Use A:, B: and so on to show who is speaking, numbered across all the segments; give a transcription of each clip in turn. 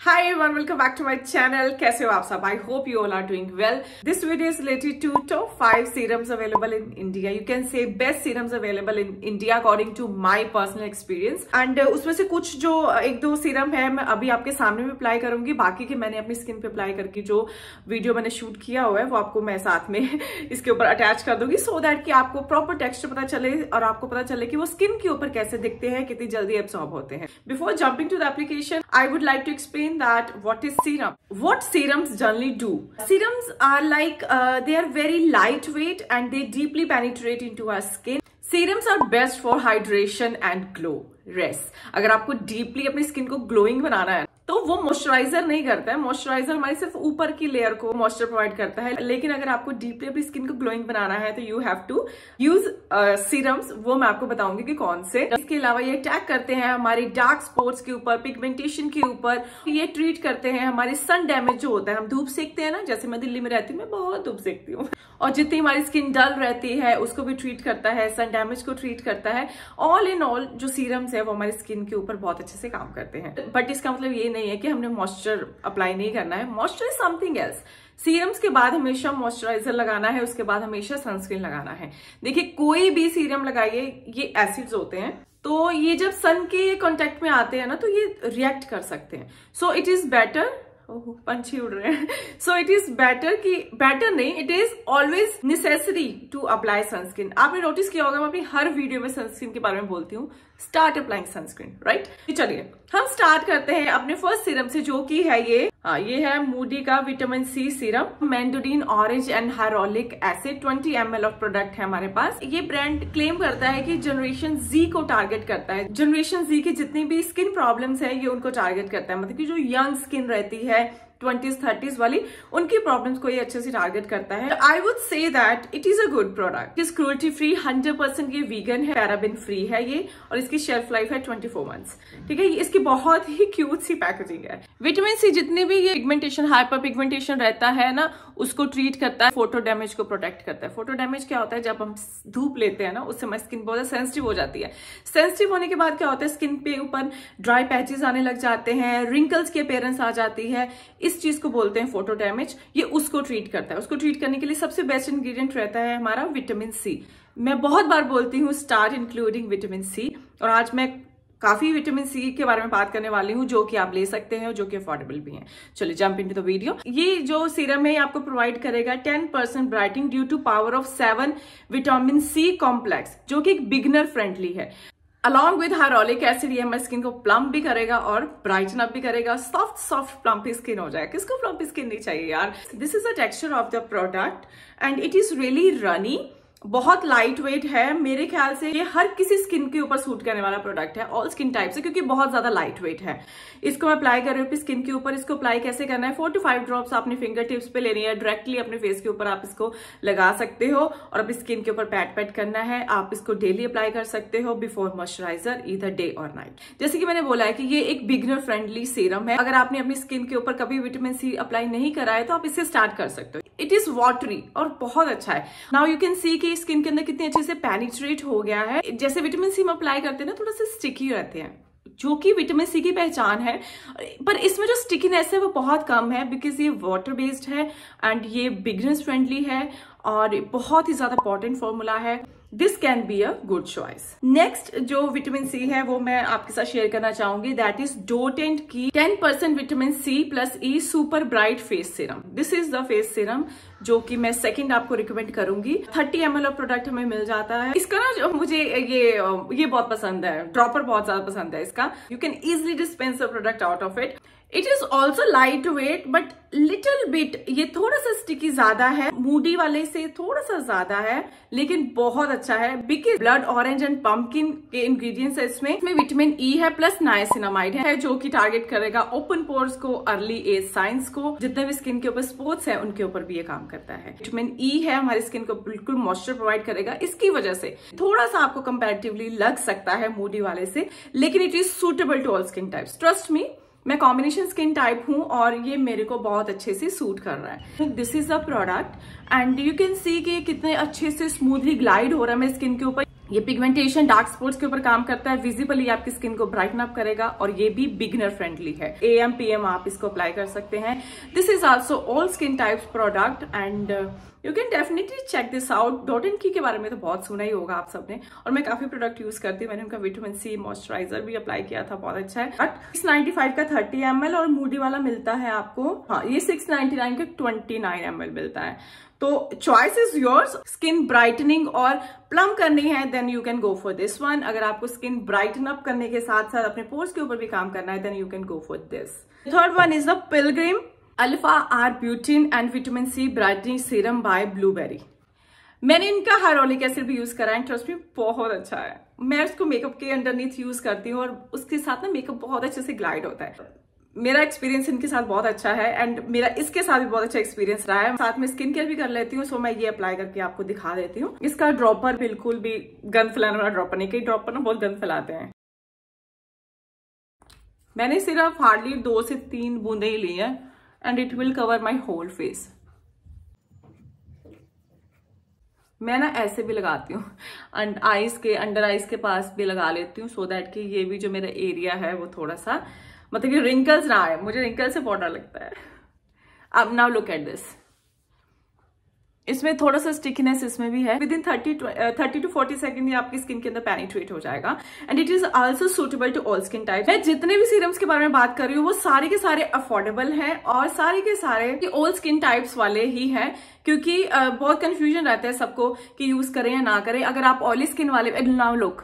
A: Hi everyone, welcome back to my channel. कैसे हो आप सब? I hope you all are doing well. This video is related to top five serums available in India. You can say best serums available in India according to my personal experience. And uh, उसमें से कुछ जो एक दो serum है मैं अभी आपके सामने भी अप्लाई करूँगी बाकी के मैंने अपनी स्किन पे अप्लाई करके जो वीडियो मैंने शूट किया हुआ है वो आपको मैं साथ में इसके ऊपर अटैच कर दूँगी सो so दैट कि आपको प्रॉपर टेक्सचर पता चले और आपको पता चले कि वो स्किन के ऊपर कैसे दिखते हैं कितनी जल्दी एब्सॉर्ब होते हैं before jumping to the application I would like to explain explain that what is serum. What serums generally do? Serums are like, uh, they are very lightweight and they deeply penetrate into our skin. Serums are best for hydration and glow race अगर आपको deeply अपनी skin को glowing बनाना है तो वो moisturiser नहीं करता है। मॉइस्चराइजर हमारी सिर्फ़ ऊपर की लेयर को मॉइस्चर प्रोवाइड करता है। लेकिन अगर आपको डीपली अपनी स्किन को ग्लोइंग बनाना है तो you have to use serums वो मैं आपको बताऊँगी कि कौन से। इसके अलावा ये अटैक करते हैं हमारी डार्क स्पॉट्स के ऊपर पिगमेंटेशन के ऊपर। ये ट्रीट करते हैं हमारे सन डैमेज जो होता है। हम धूप सेकते हैं ना, जैसे मैं दिल्ली में रहती हूँ, मैं बहुत धूप सेकती हूँ। और जितनी हमारी स्किन डल रहती है, उसको भी ट्रीट करता है सन डैमेज को ट्रीट करता है। ऑल इन ऑल जो सीरम्स है, वो हमारी स्किन के ऊपर बहुत अच्छे से काम करते हैं। बट इसका मतलब ये नहीं है कि हमने मॉइस्चर अप्लाई नहीं करना है। Moisture is something else serums के बाद हमेशा मॉइस्चराइजर लगाना है, उसके बाद हमेशा सनस्क्रीन लगाना है। देखिए, कोई भी सीरम लगाइए, ये एसिड्स होते हैं। तो ये जब सन के कांटेक्ट में आते हैं ना तो ये रिएक्ट कर सकते हैं। सो इट इज़ बेटर पंछी उड़ रहे हैं। सो इट इज़ बेटर कि बेटर नहीं it is always necessary to apply sunscreen आपने नोटिस किया होगा, मैं अपनी हर वीडियो में सनस्क्रीन के बारे में बोलती हूँ। स्टार्ट अप्लाइंग सनस्क्रीन राइट चलिए, हम स्टार्ट करते हैं अपने फ़र्स्ट सीरम से, जो कि है ये। हाँ ये है मूडी का vitamin C serum mandarin orange and hyaluronic acid 20 M of product है हमारे पास। ये ब्रांड क्लेम करता है कि जनरेशन जी को टारगेट करता है। जनरेशन जी की जितनी भी स्किन प्रॉब्लम्स है, ये उनको टारगेट करता है। मतलब कि जो यंग स्किन रहती है ट्वेंटीज, थर्टीज वाली, उनकी प्रॉब्लम्स को ये अच्छे से टारगेट करता है। I would say that it is a good product is cruelty free hundred percent ये वीगन है पैराबिन फ्री है ये, और इसकी शेल्फ लाइफ है ट्वेंटी फोर मंथ्स ठीक है इसकी बहुत ही क्यूट सी पैकेजिंग है। विटामिन सी जितने भी ये पिगमेंटेशन हाइपर पिगमेंटेशन रहता है ना, उसको ट्रीट करता है फ़ोटो डैमेज को प्रोटेक्ट करता है। फ़ोटो डैमेज क्या होता है, जब हम धूप लेते हैं ना उससे हमारी स्किन बहुत सेंसिटिव हो जाती है। सेंसिटिव होने के बाद क्या होता है स्किन पे ऊपर ड्राई पैचेस आने लग जाते हैं रिंकल्स की अपेयरेंस आ जाती है। इस चीज़ को बोलते हैं फ़ोटो डैमेज ये उसको ट्रीट करता है। उसको ट्रीट करने के लिए सबसे बेस्ट इंग्रेडिएंट रहता है हमारा विटामिन सी मैं बहुत बार बोलती हूँ स्टार्ट इंक्लूडिंग विटामिन सी और आज मैं काफ़ी विटामिन सी के बारे में बात करने वाली हूँ, जो कि आप ले सकते हैं और जो कि अफोर्डेबल भी हैं। चलिए जंप इनटू द वीडियो ये जो सीरम है आपको प्रोवाइड करेगा 10 percent brightening due to power of seven vitamin C complex जो कि एक बिगनर फ्रेंडली है। अलॉन्ग विद हाइरोलिक एसिड ये हमारी स्किन को प्लम्प भी करेगा और ब्राइटन अप भी करेगा। सॉफ्ट सॉफ्ट प्लम्पी स्किन हो जाएगा। किसको प्लम्पी स्किन नहीं चाहिए यार? This is the texture of the product and it is really runny बहुत लाइट वेट है। मेरे ख्याल से ये हर किसी स्किन के ऊपर सूट करने वाला प्रोडक्ट है ऑल स्किन टाइप से, क्योंकि बहुत ज़्यादा लाइट वेट है। इसको मैं अप्लाई कर रही हूँ स्किन के ऊपर। इसको अप्लाई कैसे करना है? फोर टू फाइव ड्रॉप्स अपने फिंगर टिप्स पे लेनी है। डायरेक्टली अपने फेस के ऊपर आप इसको लगा सकते हो और अपनी स्किन के ऊपर पैट पैट करना है। आप इसको डेली अप्लाई कर सकते हो बिफोर मॉइस्चराइजर इधर डे और नाइट जैसे कि मैंने बोला है कि ये एक बिगनर फ्रेंडली सीरम है। अगर आपने अपनी स्किन के ऊपर कभी विटामिन सी अप्लाई नहीं करा है तो आप इसे स्टार्ट कर सकते हो। इट इज़ वॉटरी और बहुत अच्छा है। नाउ यू कैन सी कि स्किन के अंदर कितनी अच्छे से पेनिट्रेट हो गया है। जैसे विटामिन सी में अप्लाई करते हैं ना, थोड़ा सा स्टिकी रहते हैं, जो कि विटामिन सी की पहचान है। पर इसमें जो स्टिकीनेस है, वो बहुत कम है बिकॉज़ ये वाटर बेस्ड है एंड ये बिगनेस फ्रेंडली है और बहुत ही ज़्यादा इंपॉर्टेंट फॉर्मूला है। This can be a good choice next जो विटामिन सी है, वो मैं आपके साथ शेयर करना चाहूँगी दैट इज़ डोटेंट की 10 percent vitamin C plus E super bright face serum this is the face serum जो कि मैं सेकंड आपको रिकमेंड करूँगी। 30 एम एल ऑफ़ प्रोडक्ट हमें मिल जाता है। इसका ना मुझे ये ये बहुत पसंद है। ड्रॉपर बहुत ज़्यादा पसंद है इसका। You can easily dispense product out of it it is also light weight but little bit ये थोड़ा सा स्टिकी ज़्यादा है। मूडी वाले से थोड़ा सा ज़्यादा है, लेकिन बहुत अच्छा है। Because blood orange and pumpkin के इंग्रेडिएंट्स है इसमें। इसमें विटामिन ई है प्लस नाइसिनामाइड है, जो कि टारगेट करेगा ओपन पोर्स को अर्ली एज साइंस को। जितने भी स्किन के ऊपर स्पोर्ट्स है, उनके ऊपर भी ये काम करता है। विटामिन ई e है, हमारी स्किन को बिल्कुल मॉइस्चर प्रोवाइड करेगा। इसकी वजह से थोड़ा सा आपको कंपेरेटिवली लग सकता है मूडी वाले से, लेकिन it is suitable to all skin types trust me मैं कॉम्बिनेशन स्किन टाइप हूँ और ये मेरे को बहुत अच्छे से सूट कर रहा है। This is a product and you can see कि कितने अच्छे से स्मूथली ग्लाइड हो रहा है मेरे स्किन के ऊपर। ये पिगमेंटेशन डार्क स्पॉट्स के ऊपर काम करता है विजिबली आपकी स्किन को ब्राइटन अप करेगा और ये भी बिगनर फ्रेंडली है। ए एम पी एम आप इसको अप्लाई कर सकते हैं। This is also all skin types product and you can definitely check this out Dot and Key के बारे में तो बहुत सुना ही होगा आप सबने। और मैं काफ़ी प्रोडक्ट यूज़ करती हूँ। मैंने उनका विटामिन सी मॉइस्चराइजर भी अप्लाई किया था, बहुत अच्छा है। बट सिक्स फाइव का थर्टी एम और मूडी वाला मिलता है आपको। हाँ ये सिक्स नाइन का ट्वेंटी नाइन एम मिलता है। तो choice is yours skin brightening और प्लम करनी है then you can go for this one अगर आपको स्किन ब्राइटन अप करने के साथ साथ अपने पोर्स के ऊपर भी काम करना है then you can go for this third one is the Pilgrim alpha, arbutin and vitamin C brightening serum, by, blueberry. मैंने इनका हाइरोलिक एसिड भी यूज़ करा है ट्रस्ट में बहुत अच्छा है। मैं उसको मेकअप के अंडरनीथ यूज़ करती हूँ और उसके साथ ना मेकअप बहुत अच्छे से ग्लाइड होता है। मेरा एक्सपीरियंस इनके साथ बहुत अच्छा है एंड मेरा इसके साथ भी बहुत अच्छा एक्सपीरियंस रहा है। साथ में स्किन केयर भी कर लेती हूँ सो मैं ये अप्लाई करके आपको दिखा देती हूँ। इसका ड्रॉपर बिल्कुल भी गंद फैलाने वाला ड्रॉपर नहीं, कई ड्रॉपर ना बहुत गंद फैलाते हैं। मैंने सिर्फ़ हार्डली दो से तीन बूंदे ही ली है। And it will cover my whole face. मैं ना ऐसे भी लगाती हूँ एंड आइज़ के अंडर आइज़ के पास भी लगा लेती हूँ सो दैट कि ये भी जो मेरा एरिया है वो थोड़ा सा मतलब कि रिंकल्स ना आए, मुझे रिंकल से बॉर्डर डर लगता है। अब नाउ लुक एट दिस इसमें थोड़ा सा स्टिकनेस इसमें भी है. Within thirty thirty two forty second आपकी स्किन के अंदर पेनिट्रेट हो जाएगा. And it is also suitable to all skin type मैं जितने भी सीरम्स के बारे में बात कर रही हूँ वो सारे के सारे अफोर्डेबल हैं और सारे के सारे ऑल स्किन टाइप्स वाले ही हैं क्योंकि uh, बहुत कंफ्यूजन रहता है सबको कि यूज़ करें या ना करें. अगर आप ऑयली स्किन वाले नाउ लुक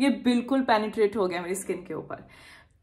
A: ये बिल्कुल पेनिट्रेट हो गया मेरी स्किन के ऊपर.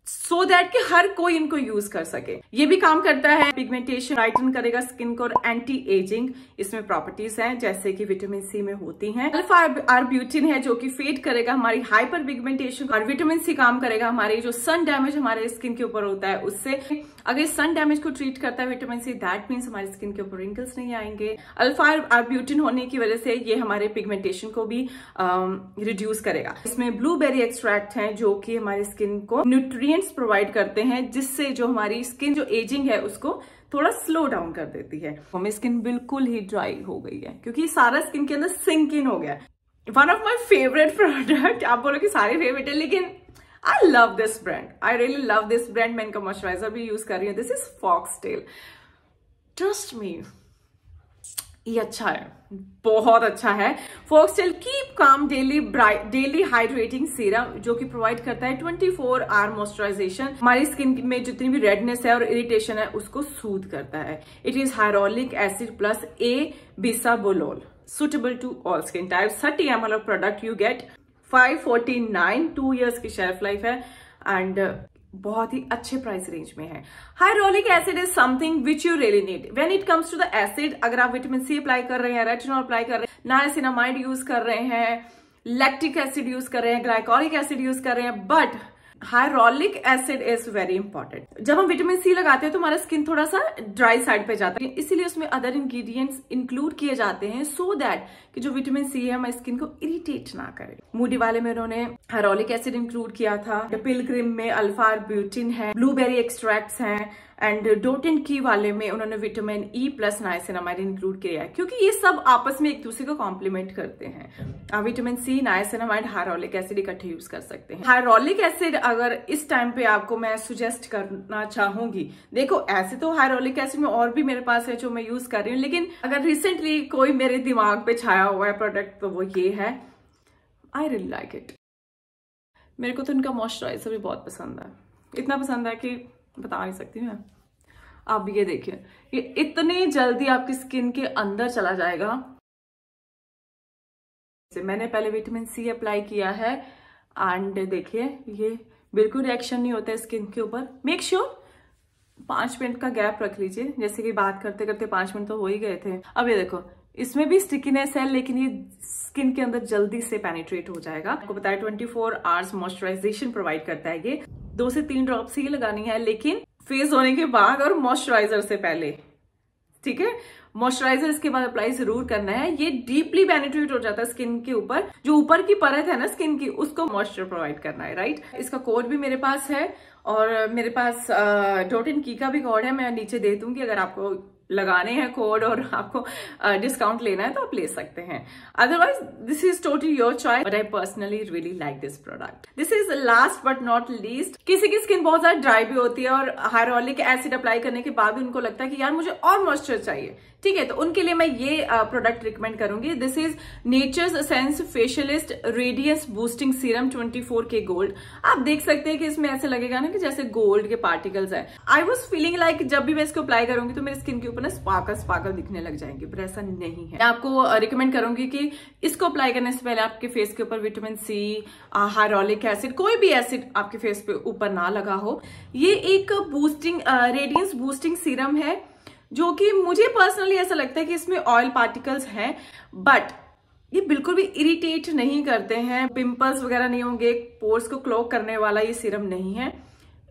A: सो so दैट कि हर कोई इनको यूज़ कर सके। ये भी काम करता है पिगमेंटेशन राइटन करेगा स्किन को और एंटी एजिंग इसमें प्रॉपर्टीज़ हैं, जैसे कि विटामिन सी में होती हैं। अल्फ़ा आर ब्यूटिन है जो कि फेड करेगा हमारी हाइपर पिगमेंटेशन और विटामिन सी काम करेगा हमारी जो सन डैमेज हमारे स्किन के ऊपर होता है, उससे। अगर सन डैमेज को ट्रीट करता है विटामिन सी दैट मीन्स हमारी स्किन के ऊपर रिंकल्स नहीं आएँगे। अल्फ़ा आर ब्यूटिन होने की वजह से ये हमारे पिगमेंटेशन को भी रिड्यूस um, करेगा। इसमें ब्लूबेरी एक्सट्रैक्ट है जो कि हमारी स्किन को न्यूट्रिएंट्स प्रोवाइड करते हैं जिससे जो हमारी स्किन जो एजिंग है उसको थोड़ा स्लो डाउन कर देती है। हमें स्किन बिल्कुल ही ड्राई हो गई है क्योंकि सारा स्किन के अंदर सिंक इन हो गया। One of my favourite product आप बोलो कि सारे फेवरेट है लेकिन I love this brand I really love this brand मैं इनका मॉइस्चराइजर भी यूज़ कर रही हूँ. This is Foxtale trust me ये अच्छा है. बहुत अच्छा है. Foxtale keep calm daily daily hydrating serum जो कि प्रोवाइड करता है 24 फोर आवर मॉइस्चराइजेशन हमारी स्किन में जितनी भी रेडनेस है और इरिटेशन है, उसको सूद करता है. It is hyaluronic acid plus a bisabolol to all skin type thirty M L of product you get 549 two years की शेल्फ लाइफ है एंड बहुत ही अच्छे प्राइस रेंज में है। Hydraulic acid is something which you really need when it comes to the acid अगर आप vitamin सी apply कर रहे हैं रेटिनॉल अप्लाई कर रहे हैं नायसिनामाइड यूज़ कर रहे हैं लैक्टिक एसिड यूज़ कर रहे हैं ग्लाइकोलिक एसिड यूज़ कर रहे हैं but hyaluronic acid is very important जब हम विटामिन सी लगाते हैं तो हमारा स्किन थोड़ा सा ड्राई साइड पे जाता है। इसीलिए उसमें अदर इंग्रेडिएंट्स इंक्लूड किए जाते हैं सो so दैट कि जो विटामिन सी है, हमारी स्किन को इरिटेट ना करे। मूडी वाले में उन्होंने हाइरोलिक एसिड इंक्लूड किया था। पिलग्रिम में अल्फार ब्यूटिन है। ब्लूबेरी एक्सट्रैक्ट हैं। एंड डोट एंड की वाले में उन्होंने vitamin E plus niacinamide include किया है, क्योंकि ये सब आपस में एक दूसरे को कॉम्प्लीमेंट करते हैं। आप vitamin C niacinamide hyaluronic acid इकट्ठे यूज़ कर सकते हैं। हाइरोलिक एसिड अगर इस टाइम पे आपको मैं सुजेस्ट करना चाहूँगी, देखो, ऐसे तो हाइरोलिक एसिड में और भी मेरे पास है जो मैं यूज़ कर रही हूँ, लेकिन अगर रिसेंटली कोई मेरे दिमाग पे छाया हुआ है प्रोडक्ट तो वो ये है। आई रियली लाइक इट मेरे को तो इनका मॉइस्चराइजर भी बहुत पसंद है। इतना पसंद है कि बता नहीं सकती मैं। आप ये देखिए, ये इतनी जल्दी आपकी स्किन के अंदर चला जाएगा। मैंने पहले विटामिन सी अप्लाई किया है एंड देखिए, ये बिल्कुल रिएक्शन नहीं होता है स्किन के ऊपर। मेक श्योर पाँच मिनट का गैप रख लीजिए, जैसे कि बात करते करते पाँच मिनट तो हो ही गए थे। अब ये देखो इसमें भी स्टिकीनेस है, लेकिन ये स्किन के अंदर जल्दी से पेनिट्रेट हो जाएगा। आपको बताया 24 फोर आवर्स मॉइस्चराइजेशन प्रोवाइड करता है ये। दो से तीन ड्रॉप्स ही लगानी है, लेकिन फेस होने के बाद और मॉइस्चराइजर से पहले। ठीक है? मॉइस्चराइजर इसके बाद अप्लाई ज़रूर करना है। ये डीपली पेनिट्रेट हो जाता है स्किन के ऊपर। जो ऊपर की परत है ना स्किन की, उसको मॉइस्चर प्रोवाइड करना है राइट इसका कोड भी मेरे पास है और मेरे पास डॉट इन की का भी कोड है। मैं नीचे दे दूँगी अगर आपको लगाने हैं कोड और आपको डिस्काउंट uh, लेना है तो आप ले सकते हैं। Otherwise this is totally your choice but I personally really like this product this is last but not least किसी की स्किन बहुत ज़्यादा ड्राई भी होती है और हायरोलिक एसिड अप्लाई करने के बाद भी उनको लगता है कि यार मुझे और मॉइस्चर चाहिए। ठीक है तो उनके लिए मैं ये प्रोडक्ट रिकमेंड करूँगी। This is Nature's Sense facialist radiance boosting serum 24 K gold आप देख सकते हैं कि इसमें ऐसे लगेगा ना कि जैसे गोल्ड के पार्टिकल्स है। आई वॉज़ फीलिंग लाइक जब भी मैं इसको अप्लाई करूँगी तो मेरी स्किन के ऊपर ना स्पार्कल स्पार्कल दिखने लग जाएँगे, पर ऐसा नहीं है। मैं आपको रिकमेंड करूँगी कि इसको अप्लाई करने से पहले आपके फेस के ऊपर विटामिन सी हायरोलिक एसिड कोई भी एसिड आपके फेस पे ऊपर ना लगा हो। ये एक बूस्टिंग रेडियंस बूस्टिंग सीरम है, जो कि मुझे पर्सनली ऐसा लगता है कि इसमें ऑयल पार्टिकल्स हैं बट ये बिल्कुल भी इरिटेट नहीं करते हैं। पिंपल्स वगैरह नहीं होंगे पोर्स को क्लोक करने वाला ये सीरम नहीं है।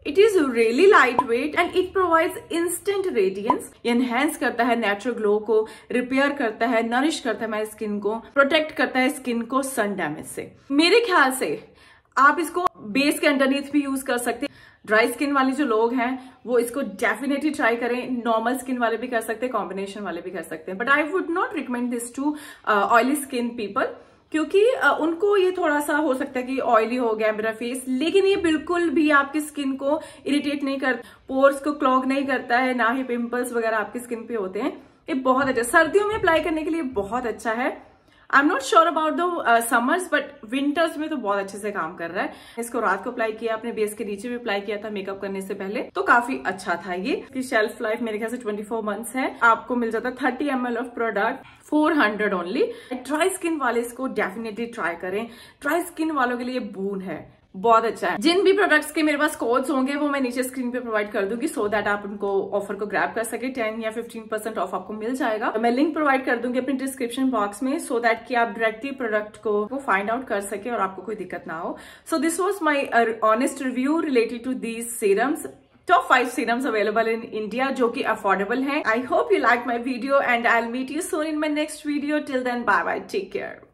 A: It is really lightweight and it provides instant radiance enhance करता है नेचुरल ग्लो को रिपेयर करता है नरिश करता है हमारी स्किन को प्रोटेक्ट करता है स्किन को सन डैमेज से। मेरे ख्याल से आप इसको बेस के अंडरनीथ भी यूज़ कर सकते हैं। ड्राई स्किन वाले जो लोग हैं, वो इसको डेफिनेटली ट्राई करें नॉर्मल स्किन वाले भी कर सकते हैं कॉम्बिनेशन वाले भी कर सकते हैं। But I would not recommend this to oily skin people क्योंकि उनको ये थोड़ा सा हो सकता है कि ऑयली हो गया मेरा फेस लेकिन ये बिल्कुल भी आपकी स्किन को इरिटेट नहीं करता पोर्स को क्लॉग नहीं करता है, ना ही पिंपल्स वगैरह आपकी स्किन पे होते हैं। ये बहुत अच्छा सर्दियों में अप्लाई करने के लिए बहुत अच्छा है। I am not sure about those summers but winters में तो बहुत अच्छे से काम कर रहा है। इसको रात को अप्लाई किया, अपने बेस के नीचे भी अप्लाई किया था मेकअप करने से पहले तो काफ़ी अच्छा था ये। शेल्फ लाइफ मेरे ख्याल से 24 फोर मंथ्स है। आपको मिल जाता है thirty M of product four hundred only dry skin वाले इसको डेफिनेटली ट्राई करें। ड्राई स्किन वालों के लिए बून है। बहुत अच्छा है जिन भी प्रोडक्ट्स के मेरे पास कोड्स होंगे वो मैं नीचे स्क्रीन पे प्रोवाइड कर दूँगी सो so दैट आप उनको ऑफ़र को ग्रैप कर सके टेन या फिफ्टीन परसेंट ऑफ़ आपको मिल जाएगा तो मैं लिंक प्रोवाइड कर दूँगी अपने डिस्क्रिप्शन बॉक्स में सो so दैट कि आप डायरेक्टली प्रोडक्ट को वो फाइंड आउट कर सके और आपको कोई दिक्कत ना हो so this was my honest review related to these serums top five serums available in India जो कि affordable हैं. I hope you like my video and I'll meet you soon in my next video. Till then, bye bye. Take care.